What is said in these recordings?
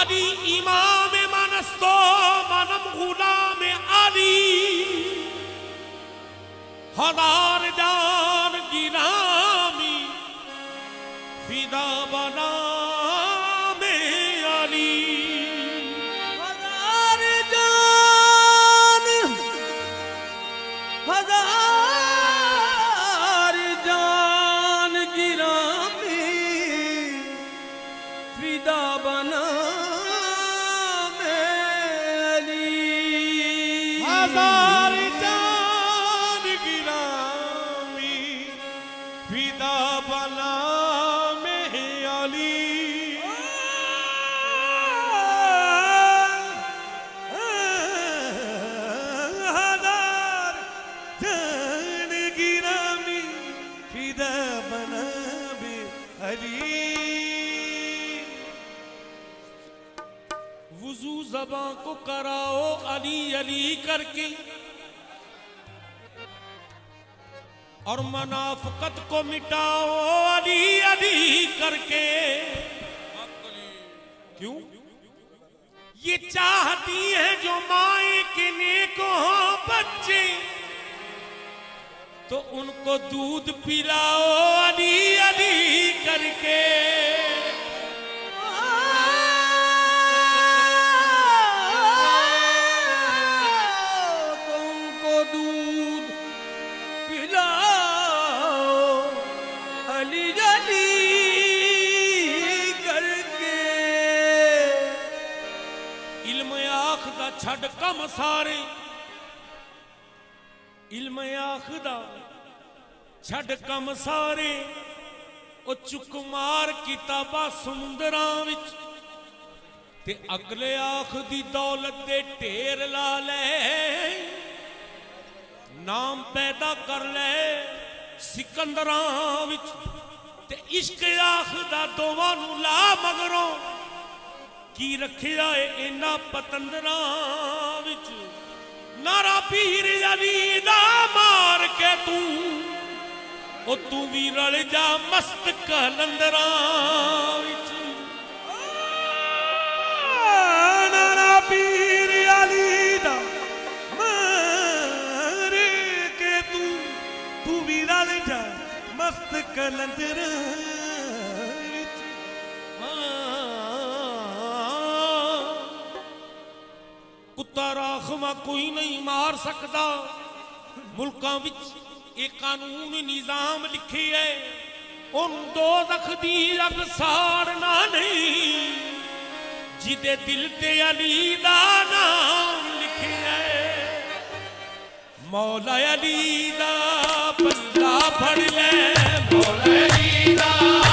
علی امام منستو منم غلام علی۔ ہزار جان گرامی فدا بنام علی۔ وضو زباں کو کراؤ، علی علی کر کے۔ اور منافقت کو مٹاؤ، علی علی کر کے۔ کیوں؟ یہ چاہتی ہے جو مائیں تو ان کو دودھ پلاؤ، علی علی کر کے۔ تم کو دودھ پلاؤ، علی علی کر کے۔ علم آخدہ چھڑ کم چھڑ کم سارے۔ ਇਲਮ ਆਖਦਾ, ਛੱਡ ਕੰਮ ਸਾਰੇ। ਉਹ ਚੁਕਮਾਰ ਕਿਤਾਬਾਂ ਸਮੁੰਦਰਾਂ ਵਿੱਚ। ਤੇ ਅਗਲੇ ਆਖ ਦੀ ਦੌਲਤ ਦੇ ਢੇਰ ਲਾ ਲੈ। ਨਾਮ ਪੈਦਾ ਕਰ ਲੈ ਸਿਕੰਦਰਾਂ ਵਿੱਚ। ਤੇ ਇਸ਼ਕ ਆਖਦਾ ਦੋਵਾਂ ਨੂੰ ਲਾ ਮਗਰੋਂ। ਕੀ ਰੱਖਿਆ ਏ ਇਹਨਾਂ ਪਤੰਦਰਾਂ ਵਿੱਚ? ਨਾਰਾ ਪੀਰ ਜਨੀ ਕੇ ਤੂੰ, ਉਹ ਤੂੰ ਵੀ ਰਲ ਜਾ ਮਸਤ ਕਲੰਦਰਾਂ ਵਿੱਚ। ਨਾਨਾ ਪੀਰ ਅਲੀ ਦਾ ਮਰ ਕੇ ਤੂੰ ਤੂੰ ਵੀ ਰਲ ਜਾ ਮਸਤ ਕਲੰਦਰਾਂ ਕੁੱਤਾ ਰਾਖਵਾ ਕੋਈ ਨਹੀਂ ਮਾਰ ਸਕਦਾ। وچ ایک قانون نظام لکھی ہے ان دو دی اگ سارنا نہیں جدے دل تے علی دا نام لکھی ہے مولا علی دا بندہ پڑھ لے مولا علی دا بندہ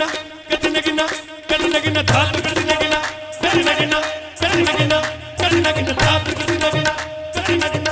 نگنا کٹ نگنا کٹ نگنا دھات کٹ نگنا کٹ نگنا کٹ نگنا کٹ نگنا دھات